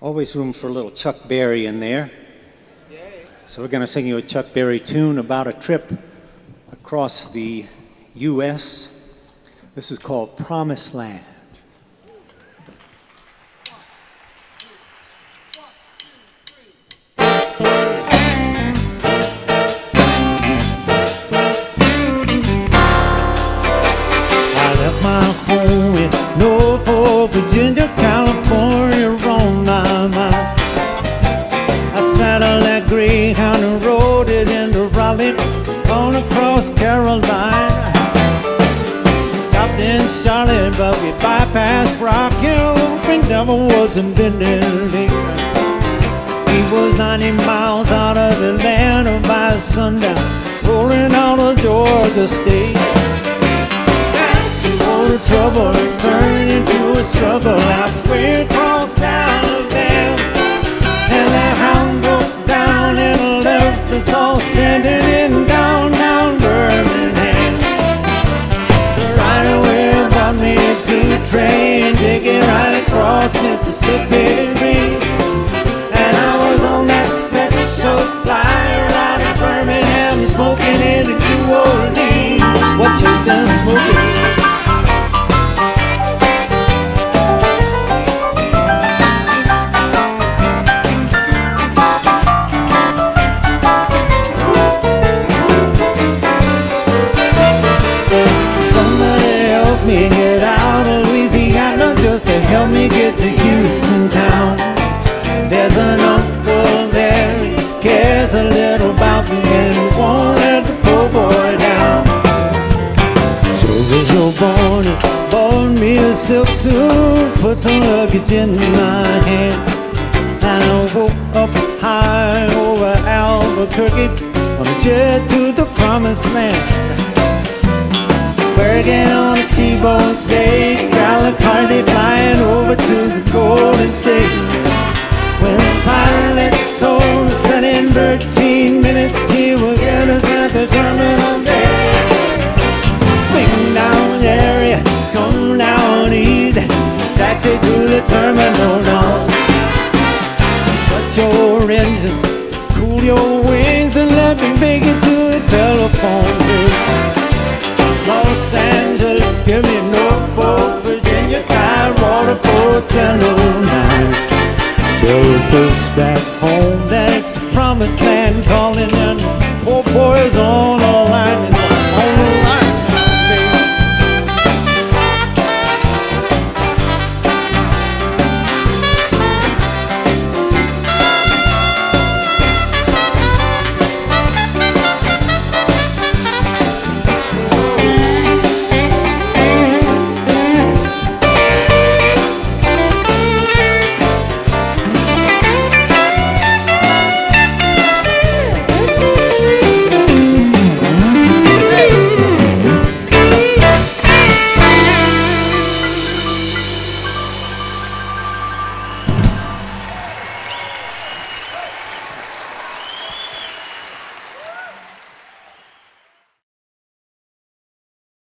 Always room for a little Chuck Berry in there. So we're going to sing you a Chuck Berry tune about a trip across the U.S. This is called Promised Land. On across Carolina. Stopped in Charlotte, but we bypassed Rock Hill. We never was in bending We was 90 miles out of Atlanta by sundown, rolling out of Georgia State for the trouble and turn into a struggle halfway across Alabama. Somebody help me get out of Louisiana just to help me get to Houston town. Me a silk suit, put some luggage in my hand. And I'll woke up high over Albuquerque on a jet to the promised land. Working on a T-bone steak, California flying over to the Golden State. Your cool your wings, and let me make it to the telephone booth. Los Angeles, give me Norfolk, Virginia, Tidewater, 41009. Tell the folks back home that it's a promised land calling and poor boys on.